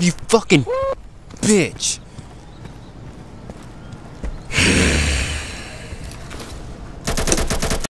You fucking bitch.